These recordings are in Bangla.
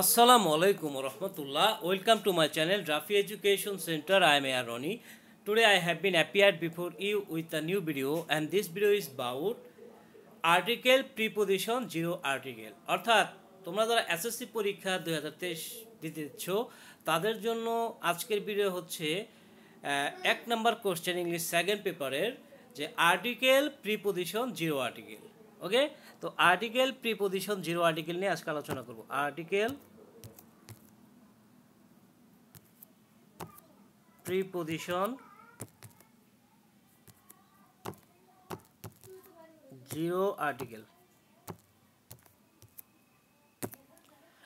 আসসালামু আলাইকুম রহমতুল্লাহ welcome to my channel Drafi education centre I am air Rony today I have been appear before you with the new video and this video is about article preposition zero article অর্থাৎ, তোমরা যারা এসএসসি পরীক্ষা দু হাজার তেইশ দিতেছ, তাদের জন্য আজকের ভিডিও হচ্ছে এক নম্বর কোশ্চেন ইংলিশ সেকেন্ড পেপারের যে article preposition zero article okay তো আর্টিকেল প্রিপোজিশন জিরো আর্টিকেল নিয়ে আজকে আলোচনা করব। Article preposition zero article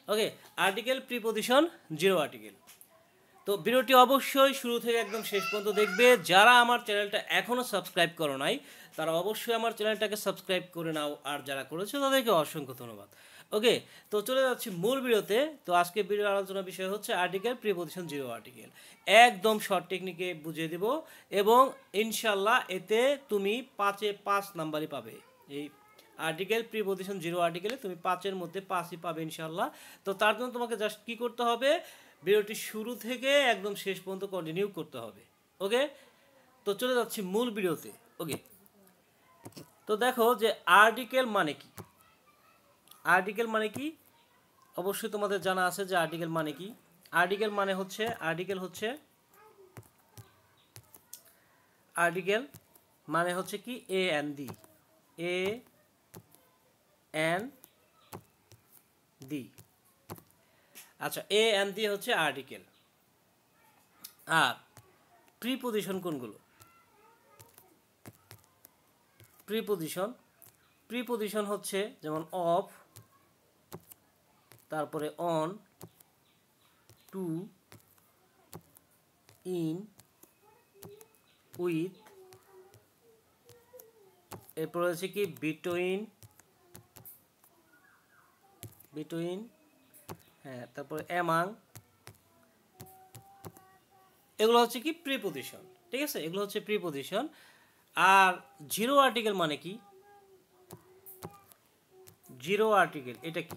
okay article preposition zero article তো ভিডিওটি অবশ্যই শুরু থেকে একদম শেষ পর্যন্ত দেখবে। যারা আমার চ্যানেলটা এখনও সাবস্ক্রাইব করো নাই, তারা অবশ্যই আমার চ্যানেলটাকে সাবস্ক্রাইব করে নাও। আর যারা করেছ, তাদেরকে অসংখ্য ধন্যবাদ। ওকে তো চলে যাচ্ছি মূল ভিডিওতে। তো আজকে ভিডিওর আলোচনা বিষয় হচ্ছে আর্টিকেল প্রিপোজিশন জিরো আর্টিকেল একদম শর্ট টেকনিকে বুঝিয়ে দেব এবং ইনশাল্লাহ এতে তুমি পাঁচে পাঁচ নাম্বারই পাবে। এই আর্টিকেল প্রিপোজিশন জিরো আর্টিকেলে তুমি পাঁচের মধ্যে পাঁচই পাবে ইনশাল্লাহ তো তার জন্য তোমাকে জাস্ট কী করতে হবে? ভিডিওটি শুরু থেকে একদম শেষ পর্যন্ত কন্টিনিউ করতে হবে। ওকে তো চলে যাচ্ছি মূল ভিডিওতে। ওকে তো দেখো যে আর্টিকেল মানে কি? আর্টিকেল মানে কি? অবশ্যই তোমাদের জানা আছে যে আর্টিকেল মানে কি। আর্টিকেল মানে হচ্ছে আর্টিকেল হচ্ছে আর্টিকেল মানে হচ্ছে কি? A an the a an the আচ্ছা এ এন ডি হচ্ছে আর্টিকেল আর প্রিপোজিশন কোনগুলো? প্রিপোজিশন প্রিপোজিশন হচ্ছে যেমন অফ তারপরে অন টু ইন উইথ এরপর হচ্ছে কি বিটুইন বিটুইন হ্যাঁ তারপরে অ্যামাং এগুলো হচ্ছে কি প্রিপোজিশন ঠিক আছে? এগুলো হচ্ছে প্রিপোজিশন আর জিরো আর্টিকেল মানে কি? জিরো আর্টিকেল এটা কি?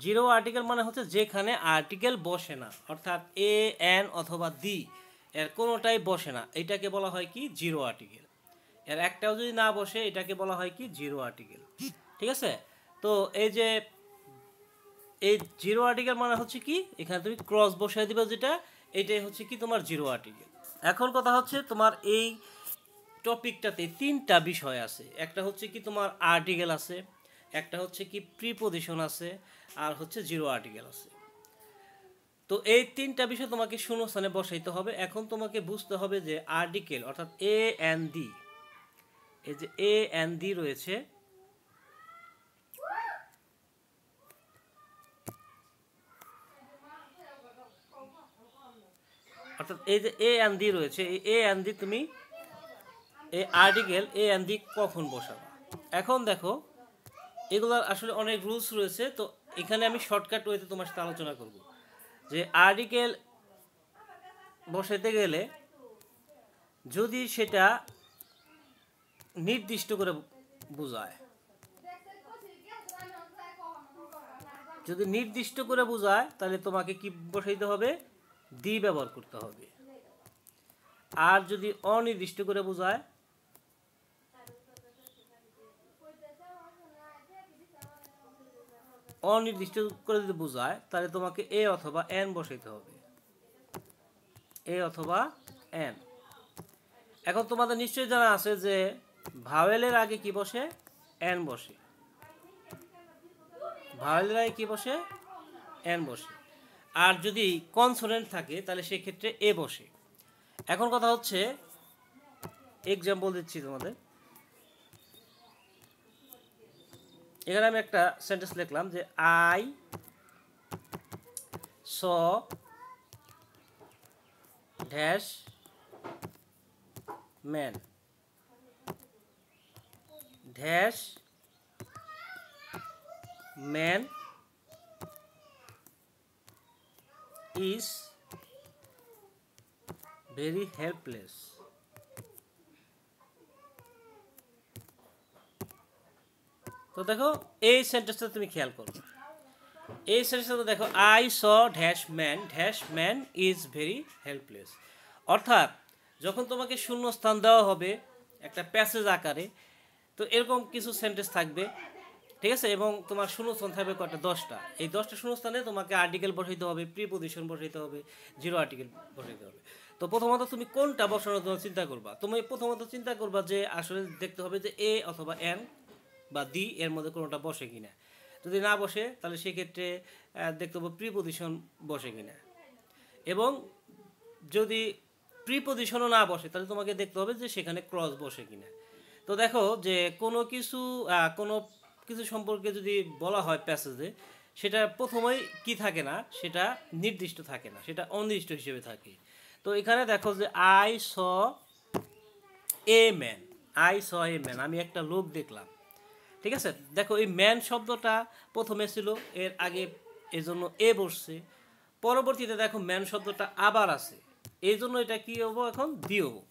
জিরো আর্টিকেল মানে হচ্ছে যেখানে আর্টিকেল বসে না, অর্থাৎ এ, এন অথবা দি, এর কোনোটাই বসে না। এটাকে বলা হয় কি? Zero article. এর একটাও যদি না বসে, এটাকে বলা হয় কি? Zero article. ঠিক আছে? তো এই যে, এই জিরো আর্টিকেল মানে হচ্ছে কি? এখানে তুমি ক্রস বসাই দিবে যেটা, এটাই হচ্ছে কি তোমার জিরো আর্টিকেল। এখন কথা হচ্ছে তোমার এই টপিকটাতে তিনটা বিষয় আছে। একটা হচ্ছে কি তোমার আর্টিকেল আছে একটা হচ্ছে কি প্রিপোজিশন আছে, আর হচ্ছে জিরো আর্টিকেল আছে। তো এই তিনটা বিষয় তোমাকে শূন্যস্থানে বসাইতে হবে। এখন তোমাকে বুঝতে হবে যে আর্টিকেল অর্থাৎ এ এন ডি এই যে এ এন ডি রয়েছে, অর্থাৎ এই যে এ এন ডি রয়েছে, এই এ এন ডি তুমি, এই আর্টিকেল এ এন ডি কখন বসাবা? এখন দেখো এগুলোর আসলে অনেক রুলস রয়েছে, তো এখানে আমি শর্টকাট ওয়েতে তোমার সাথে আলোচনা করব। যে আর্টিকেল বসাইতে গেলে যদি সেটা নির্দিষ্ট করে বোঝায়, যদি নির্দিষ্ট করে বোঝায়, তাহলে তোমাকে কি বসাইতে হবে? দি ব্যবহার করতে হবে। আর যদি অনির্দিষ্ট করে বোঝায় অনির্দিষ্ট করে যদি বোঝায়, তাহলে তোমাকে এ অথবা এন বসাইতে হবে। এ অথবা এন। এখন তোমাদের নিশ্চয়ই জানা আছে যে ভাওয়েলের আগে কি বসে? এন বসে। ভাওয়েলের আগে কি বসে? এন বসে। আর যদি কনসোনেন্ট থাকে, তাহলে সেক্ষেত্রে এ বসে। এখন কথা হচ্ছে, এক্সাম্পল দিচ্ছি তোমাদের। এখানে আমি একটা সেন্টেন্স লিখলাম যে I saw dash man dash man is very helpless. তো দেখো, এই সেন্টেন্সটা তুমি খেয়াল করো। এই সেন্টেন্সটা দেখো I saw dash man dash man is very helpless অর্থাৎ, যখন তোমাকে শূন্য স্থান দেওয়া হবে, একটা প্যাসেজ আকারে, তো এরকম কিছু সেন্টেন্স থাকবে, ঠিক আছে? এবং তোমার শূন্যস্থান থাকবে কয়টা দশটা। এই দশটা শূন্যস্থানে তোমাকে আর্টিকেল বসাইতে হবে প্রিপোজিশন বসাইতে হবে জিরো আর্টিকেল বসাইতে হবে। তো প্রথমত তুমি কোনটা বসানোর জন্য চিন্তা করবা? তুমি প্রথমত চিন্তা করবা যে আসলে দেখতে হবে যে এ অথবা এন বা দি এর মধ্যে কোনোটা বসে কিনা। যদি না বসে, তাহলে সেক্ষেত্রে দেখতে পাবো প্রিপোজিশন বসে কিনা। এবং যদি প্রিপোজিশনও না বসে, তাহলে তোমাকে দেখতে হবে যে সেখানে ক্রস বসে কিনা। তো দেখো যে কোনো কিছু কোনো কিছু সম্পর্কে যদি বলা হয় প্যাসেজে সেটা প্রথমেই কি থাকে না, সেটা নির্দিষ্ট থাকে না, সেটা অনির্দিষ্ট হিসেবে থাকে। তো এখানে দেখো যে I saw a man I saw a man আমি একটা লোক দেখলাম। ঠিক আছে? দেখো, এই ম্যান শব্দটা প্রথমে ছিল, এর আগে এই জন্য এ বসছে। পরবর্তীতে দেখো ম্যান শব্দটা আবার আছে। এই জন্য এটা কি হব এখন? দি হব।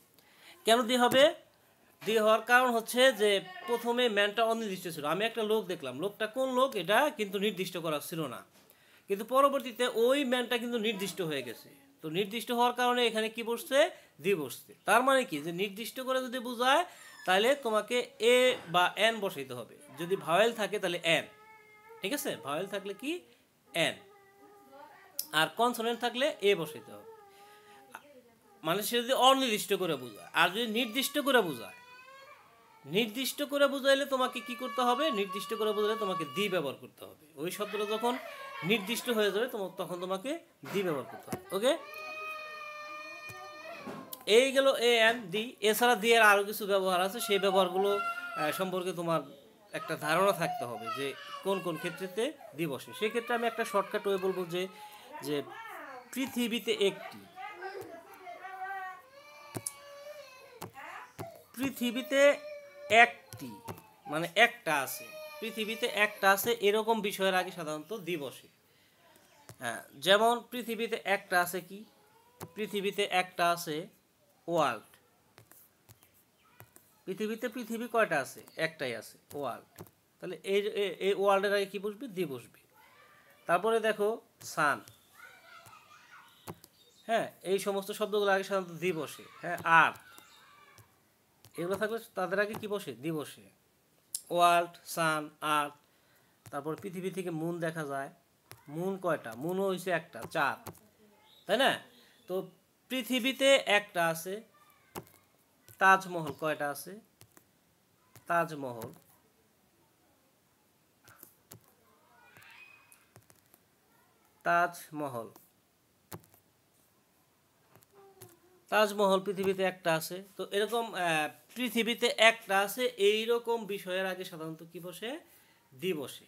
কেন দি হবে? দি হওয়ার কারণ হচ্ছে যে, প্রথমে ম্যানটা অনির্দিষ্ট ছিল। আমি একটা লোক দেখলাম। লোকটা কোন লোক? এটা কিন্তু নির্দিষ্ট করা ছিল না। কিন্তু পরবর্তীতে ওই ম্যানটা কিন্তু নির্দিষ্ট হয়ে গেছে। তো নির্দিষ্ট হওয়ার কারণে এখানে কি বসছে? দি বসছে। তার মানে কি? যে নির্দিষ্ট করে যদি বোঝায়, তাহলে তোমাকে এ বা এন বসাইতে হবে। যদি ভাওয়েল থাকে তাহলে এন ঠিক আছে? ভাওয়েল থাকলে কি? এন আর কনসোনেন্ট থাকলে এ বসাইতে হবে। মানে সে যদি অনির্দিষ্ট করে বোঝায়, আর যদি নির্দিষ্ট করে বোঝায়, নির্দিষ্ট করে বোঝাইলে তোমাকে কি করতে হবে? নির্দিষ্ট করে বুঝাইলে তোমাকে দি ব্যবহার করতে হবে। ওই শব্দটা যখন নির্দিষ্ট হয়ে যাবে তখন তোমাকে দি ব্যবহার করতে হবে। ওকে? এই গেল এ এন দি এছাড়া দি এর আরও কিছু ব্যবহার আছে। সেই ব্যবহারগুলো সম্পর্কে তোমার একটা ধারণা থাকতে হবে যে কোন কোন ক্ষেত্রেতে দিবসে সেক্ষেত্রে আমি একটা শর্টকাট ওয়ে বলব যে যে পৃথিবীতে একটি পৃথিবীতে একটি মানে একটা আছে, পৃথিবীতে একটা আছে এরকম বিষয়ের আগে সাধারণত দিবসে হ্যাঁ। যেমন পৃথিবীতে একটা আছে কি? পৃথিবীতে একটা আছে ওয়ার্ল্ড পৃথিবীতে পৃথিবী কয়টা আছে? একটাই আছে ওয়ার্ল্ড তাহলে এই এই ওয়ার্ল্ডের আগে কী বসবে? দি বসবে। তারপরে দেখো সান হ্যাঁ এই সমস্ত শব্দগুলো আগে সাধারণত দি বসে। হ্যাঁ আর্থ এগুলো থাকলে তাদের আগে কি বসে? দি বসে। ওয়ার্ল্ড সান আর্থ তারপর পৃথিবী থেকে মুন দেখা যায়। মুন কয়টা? মুনও হয়েছে একটা, চার। তাই না? তো পৃথিবীতে একটা আছে তাজমহল কয়টা আছে? তাজমহল। তাজমহল। তাজমহল পৃথিবীতে একটা আছে। তো এরকম পৃথিবীতে একটা আছে। এই রকম বিষয়ের আগে সাধারণত কি বসে? দি বসে।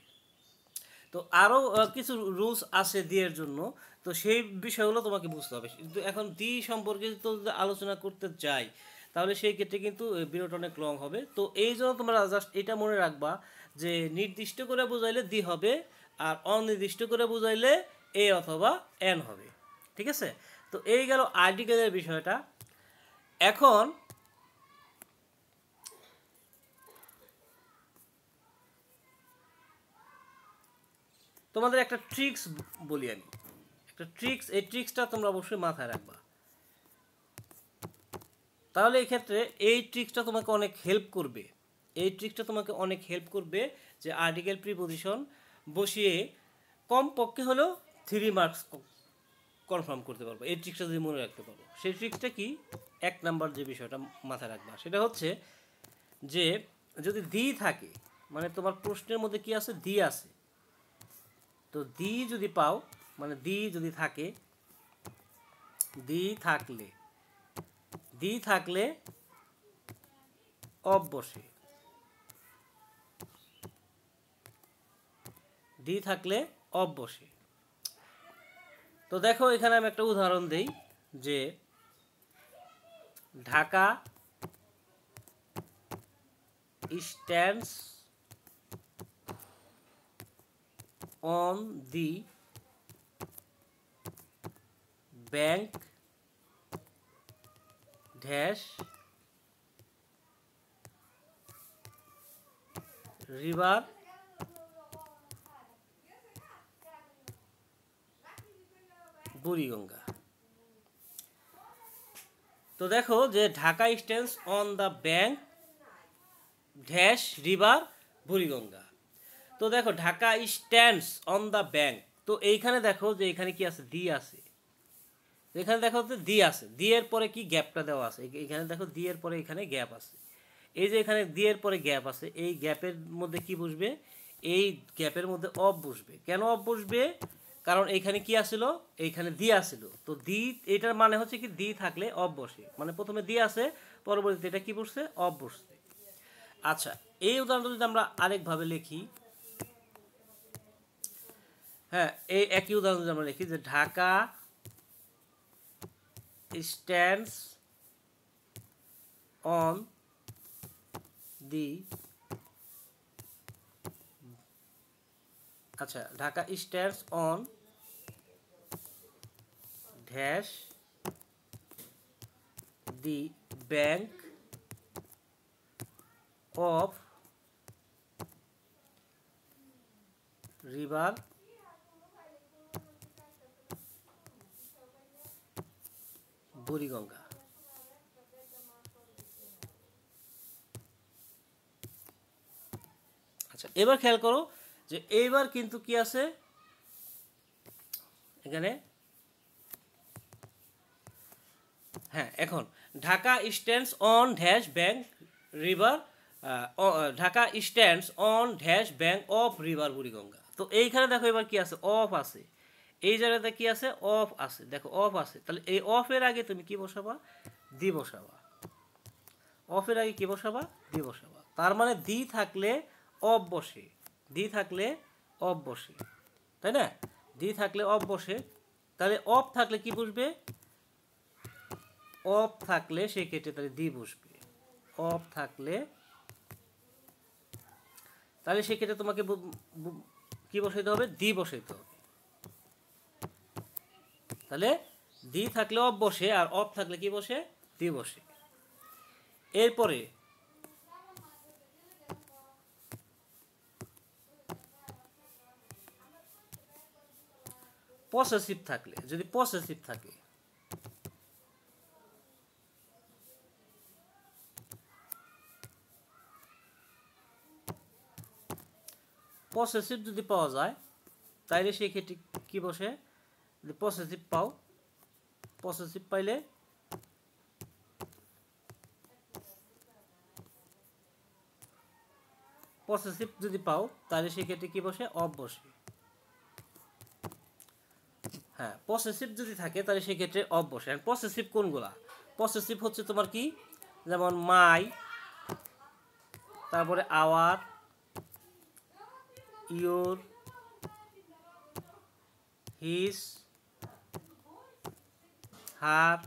তো আরও কিছু রুলস আছে দিয়ের জন্য। তো সেই বিষয়গুলো তোমাকে বুঝতে হবে। কিন্তু এখন দি সম্পর্কে তো আলোচনা করতে যাই তাহলে সেই ক্ষেত্রে কিন্তু বিরোধ অনেক লং হবে। তো এই জন্য তোমরা জাস্ট এটা মনে রাখবা যে নির্দিষ্ট করে বোঝাইলে দি হবে আর অনির্দিষ্ট করে বোঝাইলে এ অথবা এন হবে। ঠিক আছে? তো এই গেল আর্টিকেলের বিষয়টা। এখন তোমাদের একটা ট্রিক্স বলি আমি। একটা ট্রিক্স এই ট্রিক্সটা তোমরা অবশ্যই মাথায় রাখবা। তাহলে ক্ষেত্রে এই ট্রিক্সটা তোমাকে অনেক হেল্প করবে। এই ট্রিক্সটা তোমাকে অনেক হেল্প করবে যে আর্টিকেল প্রিপোজিশন বসিয়ে কম পক্ষে হলেও থ্রি মার্কস কনফার্ম করতে পারব। এই ট্রিক্সটা যদি মনে রাখতে পারো। সেই ট্রিক্সটা কি? এক নাম্বার যে বিষয়টা মাথায় রাখবা, সেটা হচ্ছে যে যদি দি থাকে মানে তোমার প্রশ্নের মধ্যে কি আছে? দি আছে। তো দি যদি পাও মানে দি যদি থাকে দি থাকলে দি থাকলে অব বসে দি থাকলে অব বসে তো দেখো, এখানে আমি একটা উদাহরণ দেই যে Dhaka stands on the bank dash, river, Buriganga. তো দেখো যে Dhaka stands on the bank dash river Buriganga. তো দেখো Dhaka stands on the bank তো এইখানে দেখো যে এখানে কি আছে? দি আছে। এখানে দেখো যে দি আছে। দি এর পরে কি গ্যাপটা দেওয়া আছে? এখানে দেখো দি এর পরে এখানে গ্যাপ আছে। এই যে এখানে দি এর পরে গ্যাপ আছে, এই গ্যাপের মধ্যে কি বসবে? এই গ্যাপের মধ্যে অফ বসবে। কেন অফ বসবে? কারণ এইখানে কি আসছিল এইখানে দি আসছিল তো দি এটার মানে হচ্ছে কি দি থাকলে অফ বসে। মানে প্রথমে দি আছে, পরবর্তীতে এটা কি বসছে? অফ বসছে। আচ্ছা এই উদাহরণটা যদি আমরা আরেকভাবে লিখি। হ্যাঁ এই একই উদাহরণ যদি আমরা লিখি যে ঢাকা স্ট্যান্ডস অন দি আচ্ছা Dhaka stands on dash the bank of river Buriganga. আচ্ছা এবার খেয়াল করো যে এইবার কিন্তু কি আছে? এখানে? হ্যাঁ এখন Dhaka stands on dash bank river Dhaka stands on dash bank of river Buriganga. তো এইখানে দেখো এবার কি আছে? অফ আছে। এই জায়গাতে কি আছে? অফ আছে। দেখো, অফ আছে। তাহলে এই অফের আগে তুমি কি বসাবা? দি বসাবা। অফের আগে কি বসাবা? দি বসাবা। তার মানে দি থাকলে অফ বসে। দি থাকলে অফ বসে। তাই না? দি থাকলে অফ বসে। তাহলে অফ থাকলে কি বসবে? অফ থাকলে সেক্ষেত্রে তাহলে দি বসবে। অফ থাকলে তাহলে সেক্ষেত্রে তোমাকে কি বসাইতে হবে? দি বসাইতে হবে। তাহলে দি থাকলে অফ বসে আর অফ থাকলে কি বসে? দি বসে। এরপরে পসেসিভ থাকলে, যদি পসেসিভ থাকে পসেসিভ যদি পাওয়া যায়, তাইলে সেই ক্ষেত্রে কি বসে? পসেসিভ পাও পসেসিভ পাইলে পসেসিভ যদি পাও, তাহলে সেই ক্ষেত্রে কি বসে? অফ বসে। হ্যাঁ পসেসিভ যদি থাকে, তাহলে সেই ক্ষেত্রে অফ বসে আর পসেসিভ কোনগুলা? পসেসিভ হচ্ছে তোমার কি? যেমন মাই তারপরে our your his her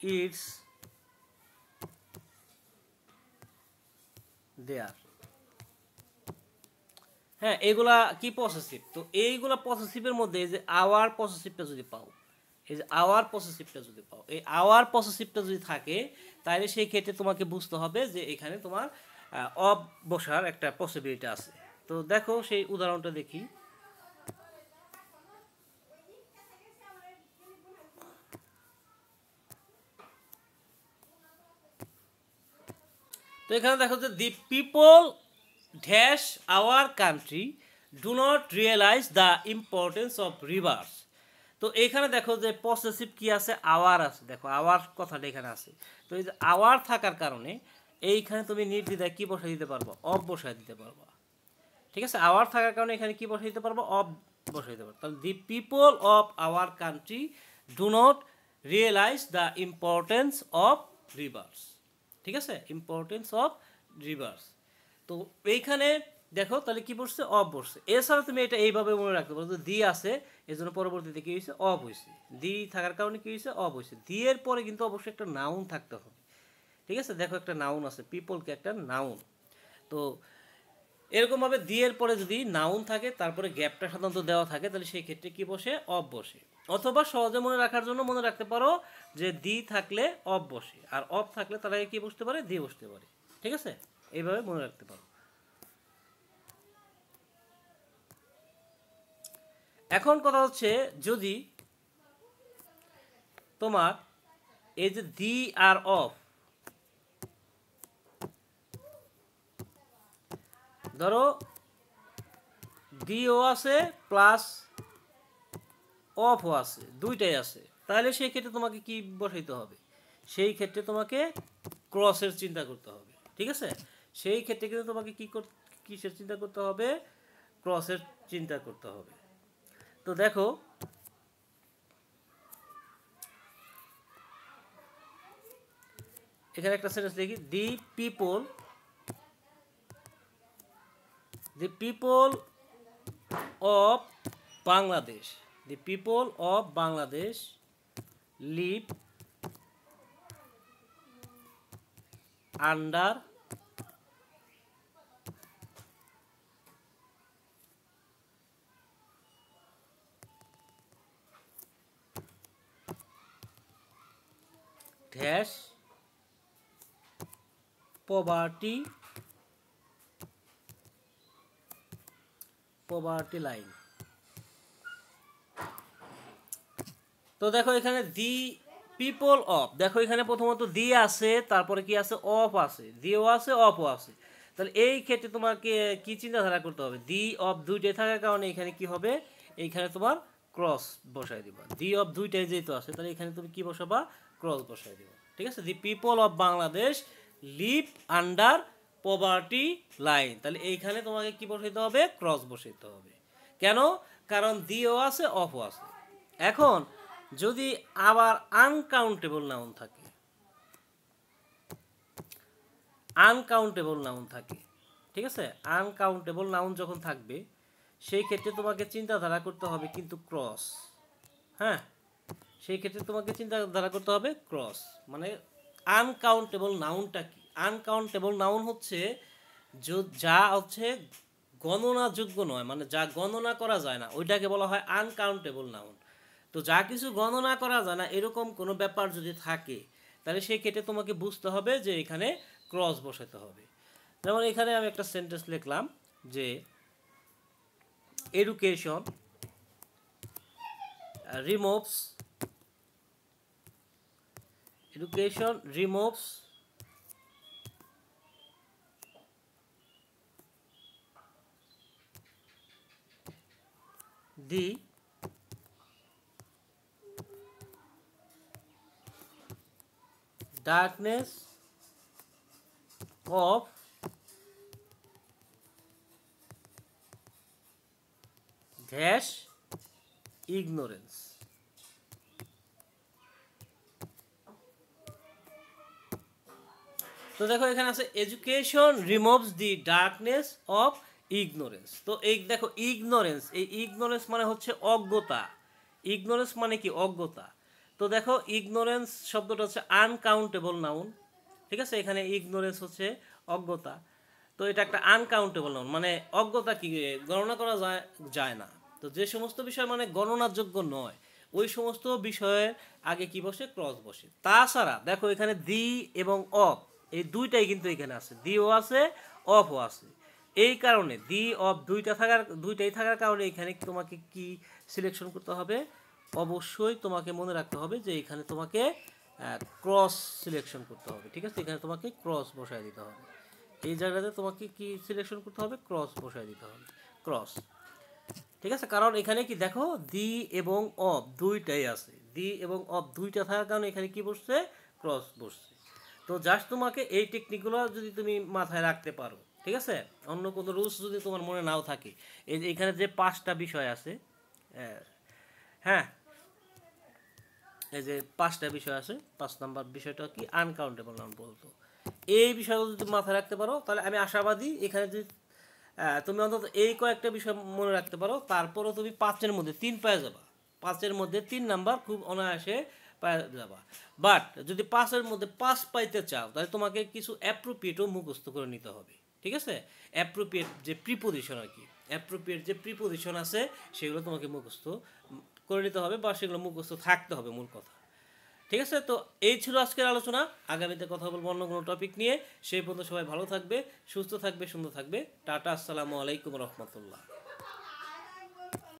its their হ্যাঁ এগুলা কি পসেসিভ তো এইগুলা পসেসিভের মধ্যে এই যে আওয়ার পসেসিভটা যদি পাও, এই যে আওয়ার পসেসিভটা যদি পাও, এই আওয়ার পসেসিভটা যদি থাকে তাহলে সেই ক্ষেত্রে তোমাকে বুঝতে হবে যে এখানে তোমার অব বসার একটা পসিবিলিটি আছে। তো দেখো সেই উদাহরণটা দেখি। এখানে দেখো যে the people dash our country do not realise the importance of rivers তো এখানে দেখো যে পসেসিভ কি আছে? আওয়ার আছে। দেখো আওয়ার কথাটা এখানে আছে। তো এই যে আওয়ার থাকার কারণে এইখানে তুমি নির্দ্বিধায় কী বসাই দিতে পারব? অফ বসাই দিতে পারব। ঠিক আছে? আওয়ার থাকার কারণে এখানে কি বসাই দিতে পারব? অফ বসাই দিতে পারব। তাহলে the people of our country do not realise the importance of rivers ঠিক আছে? ইম্পর্টেন্স অফ রিভার্স তো এইখানে দেখো, তাহলে কি বসছে? অফ বসছে। এছাড়া তুমি এটা এইভাবে মনে রাখতে পারো দি আছে এই জন্য পরবর্তীতে কী হয়েছে? অফ হয়েছে। দি থাকার কারণে কী হয়েছে? অফ হয়েছে। দি এর পরে কিন্তু অবশ্যই একটা নাউন থাকতে হবে। ঠিক আছে? দেখো একটা নাউন আছে। পিপলকে একটা নাউন তো এরকমভাবে দিয়ের পরে যদি নাউন থাকে, তারপরে গ্যাপটা সাধারণত দেওয়া থাকে, তাহলে সেই ক্ষেত্রে কি বসে? অফ বসে। অথবা সহজে মনে রাখার জন্য মনে রাখতে পারো যে দি থাকলে অফ বসে, আর অফ থাকলে তার কি বসতে পারে, দি বসতে পারে। ঠিক আছে? এইভাবে মনে রাখতে পারো। এখন কথা হচ্ছে যদি তোমার এই যে দি আর অফ, ধরো দিও আছে প্লাস অফও আছে, দুইটাই আছে। তাহলে সেই ক্ষেত্রে তোমাকে কি বসাইতে হবে? সেই ক্ষেত্রে তোমাকে ক্রসের চিন্তা করতে হবে, ঠিক আছে? সেই ক্ষেত্রে কিন্তু তোমাকে কি কিসের চিন্তা করতে হবে? ক্রসের চিন্তা করতে হবে। তো দেখো, এখানে একটা সেন্টেন্স দেখি the people the people of Bangladesh The people of Bangladesh live under dash poverty poverty line. তো দেখো এখানে দি পিপল অফ দেখো এখানে প্রথমত দি আছে, তারপরে কি আছে? অফ আছে। দিও আছে অফও আছে। তাহলে এই ক্ষেত্রে তোমাকে কি চিন্তাধারা করতে হবে? দি অফ দুইটাই থাকার কারণে এখানে কি হবে? এইখানে তোমার ক্রস বসাই দিবা। দি অফ দুইটাই যেহেতু আছে, তাহলে এখানে তুমি কি বসাবা? ক্রস বসাই দিবা। ঠিক আছে? The people of Bangladesh live under poverty line তাহলে এইখানে তোমাকে কি বসাইতে হবে? ক্রস বসাইতে হবে। কেন? কারণ দিও আছে অফও আছে। এখন যদি আবার আনকাউন্টেবল নাউন থাকে আনকাউন্টেবল নাউন থাকে, ঠিক আছে? আনকাউন্টেবল নাউন যখন থাকবে, সেই ক্ষেত্রে তোমাকে চিন্তাধারা করতে হবে কিন্তু ক্রস হ্যাঁ? সেই ক্ষেত্রে তোমাকে চিন্তাধারা করতে হবে ক্রস মানে আনকাউন্টেবল নাউনটা কি? আনকাউন্টেবল নাউন হচ্ছে যা হচ্ছে গণনাযোগ্য নয় মানে যা গণনা করা যায় না, ওইটাকে বলা হয় আনকাউন্টেবল নাউন তো যা কিছু গণনা করা যায় না, এরকম কোনো ব্যাপার যদি থাকে, তাহলে সেই ক্ষেত্রে তোমাকে বুঝতে হবে যে এখানে ক্রস বসাতে হবে। যেমন এখানে আমি একটা সেন্টেন্স লিখলাম যে education removes education removes the darkness of dash ignorance. তো দেখো এখানে আছে education removes the darkness of ignorance তো এই দেখো ইগনোরেন্স এই ইগনোরেন্স মানে হচ্ছে অজ্ঞতা। ইগনোরেন্স মানে কি? অজ্ঞতা। তো দেখো ইগনোরেন্স শব্দটা হচ্ছে আনকাউন্টেবল নাউন ঠিক আছে? এখানে ইগনোরেন্স হচ্ছে অজ্ঞতা। তো এটা একটা আনকাউন্টেবল নাউন মানে অজ্ঞতা কি? গণনা করা যায় যায় না। তো যে সমস্ত বিষয় মানে গণনার যোগ্য নয়, ওই সমস্ত বিষয়ের আগে কি বসে? ক্রস বসে। তাছাড়া দেখো, এখানে দি এবং অফ এই দুইটাই কিন্তু এখানে আছে। দিও আছে অফও আছে। এই কারণে দি অফ দুইটা থাকার, দুইটাই থাকার কারণে এখানে তোমাকে কি সিলেকশন করতে হবে? অবশ্যই তোমাকে মনে রাখতে হবে যে এখানে তোমাকে ক্রস সিলেকশন করতে হবে ঠিক আছে? এখানে তোমাকে ক্রস বসায় দিতে হবে। এই জায়গাতে তোমাকে কি সিলেকশন করতে হবে? ক্রস বসায় দিতে হবে। ক্রস ঠিক আছে? কারণ এখানে কি দেখো দি এবং অফ দুইটাই আছে। দি এবং অফ দুইটা থাকার কারণে এখানে কি বসছে? ক্রস বসছে। তো জাস্ট তোমাকে এই টেকনিকগুলো যদি তুমি মাথায় রাখতে পারো ঠিক আছে? অন্য কোনো রুলস যদি তোমার মনে নাও থাকে। এই এখানে যে পাঁচটা বিষয় আছে আহ, হ্যাঁ এই যে পাঁচটা বিষয় আছে, পাঁচ নাম্বার বিষয়টা কি? আনকাউন্টেবল নাম বলতো। এই বিষয়গুলো যদি মাথায় রাখতে পারো, তাহলে আমি আশাবাদী এখানে যদি তুমি অন্তত এই কয়েকটা বিষয় মনে রাখতে পারো, তারপরও তুমি পাঁচের মধ্যে তিন পায়ে যাবা। পাঁচের মধ্যে তিন নাম্বার খুব অনায়াসে পায়ে যাবা। বাট যদি পাঁচের মধ্যে পাঁচ পাইতে চাও, তাহলে তোমাকে কিছু অ্যাপ্রোপ্রিয়েটও মুখস্থ করে নিতে হবে। ঠিক আছে? অ্যাপ্রোপ্রিয়েট যে প্রিপোজিশন আর কি অ্যাপ্রোপ্রিয়েট যে প্রিপোজিশন আছে, সেগুলো তোমাকে মুখস্থ করে নিতে হবে বা সেগুলো মুখস্থ থাকতে হবে মূল কথা। ঠিক আছে? তো এই ছিল আজকের আলোচনা। আগামীতে কথা বলব অন্য কোনো টপিক নিয়ে। সেই পর্যন্ত সবাই ভালো থাকবে, সুস্থ থাকবে, সুন্দর থাকবে। টাটা, আসসালামু আলাইকুম রহমতুল্লাহ।